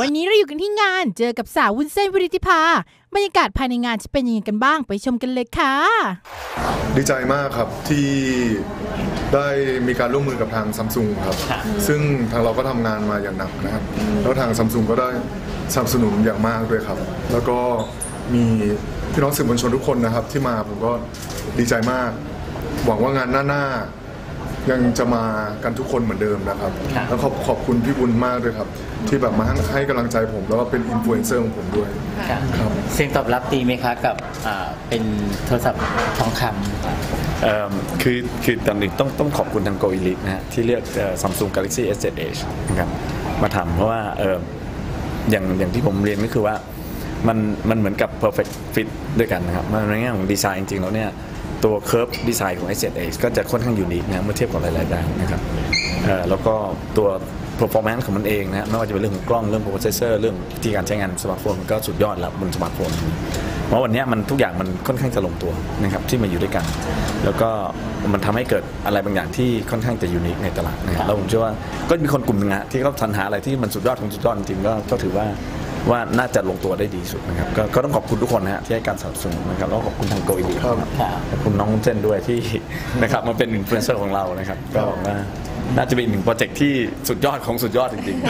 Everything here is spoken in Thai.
วันนี้เราอยู่กันที่งานเจอกับสาววุ้นเส้นวิริธิภาบรรยากาศภายในงานจะเป็นยังไงกันบ้างไปชมกันเลยค่ะ ดีใจมากครับที่ได้มีการร่วมมือกับทางซัมซุงครับ ซึ่งทางเราก็ทำงานมาอย่างหนักนะครับ แล้วทางซัมซุงก็ได้สนับสนุนอย่างมากด้วยครับ แล้วก็มีพี่น้องสื่อมวลชนทุกคนนะครับ ที่มาผมก็ดีใจมาก หวังว่างานหน้าๆ ยังจะมากันทุกคนเหมือนเดิมนะครับ ครับ แล้วขอบขอบคุณพี่บุญมากด้วยครับ ที่แบบมาให้ให้กำลังใจผม แล้วก็เป็นอินฟลูเอนเซอร์ของผมด้วยครับครับ เสียงตอบรับดีไหมคะกับอ่าเป็นโทรศัพท์ทองคำเอิ่มคือคือตอนนี้ต้องต้องขอบคุณทาง Go Elite นะฮะที่เลือกซัมซุง Galaxy S7 Edge นะครับมาทำเพราะว่าเอิ่มอย่างอย่างที่ผมเรียนก็คือว่ามันมันเหมือนกับ perfect fit ด้วยกันนะครับมันในแง่ของดีไซน์จริงๆแล้วเนี่ย ตัว curve ดีไซน์ของ S7 Edge ก็จะค่อนข้าง unique นะเมื่อเทียบกับหลายๆด้านนะครับแล้วก็ตัว performance ของมันเองนะไม่ว่าจะเป็นเรื่องของกล้องเรื่อง processor เรื่องวิธีการใช้งานสมาร์ทโฟนมันก็สุดยอดแล้วบนสมาร์ทโฟนเพราะวันนี้มันทุกอย่างมันค่อนข้างจะลงตัวนะครับที่มาอยู่ด้วยกัน แล้วก็มันทำให้เกิดอะไรบางอย่างที่ค่อนข้างจะ unique ในตลาดนะครับแล้วผมเชื่อว่าก็มีคนกลุ่มหนึงอะที่เขาสรรหาอะไรที่มันสุดยอดของสุดยอดจริงก็ถือว่า ว่าน่าจะลงตัวได้ดีสุดนะครับก็ก็ต้องขอบคุณทุกคนนะฮะที่ให้การสนับสนุนนะครับแล้วก็ขอบคุณทางโกอีดีครับ ค่ะขอบคุณน้องวุ้นเส้นด้วยที่นะครับมาเป็นอินฟลูเอนเซอร์ของเรานะครับก็หวังว่าน่าจะเป็นอีกหนึ่งโปรเจกต์ที่สุดยอดของสุดยอดจริงๆ